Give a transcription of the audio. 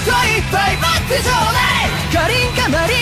っといっぱい待ってちょうだい。かりんか